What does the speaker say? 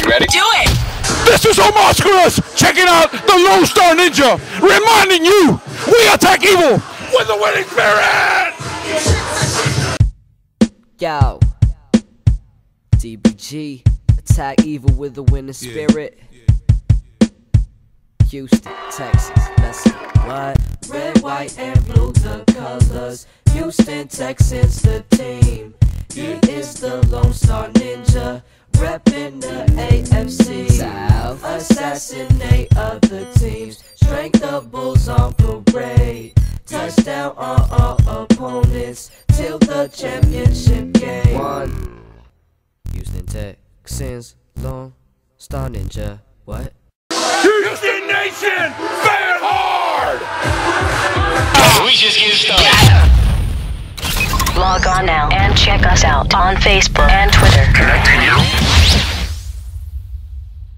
You ready? Do it! This is Omar O-Mascaras checking out the Lone Star Ninja, reminding you we attack evil with the winning spirit! Yo. DBG. Attack evil with the winning spirit. Houston, Texas. Let's go. What? Red, white, and blue, the colors. Houston, Texas, the team. He is the Lone Star Ninja. Reppin' the AFC. South. Assassinate other teams. Strength of bulls on parade. Touchdown on all opponents. Till the championship game. One. Houston Texans, Lone Star Ninja. What? Houston Nation, fan hard! We just getting started. Log on now and check us out on Facebook and Twitter. Connecting you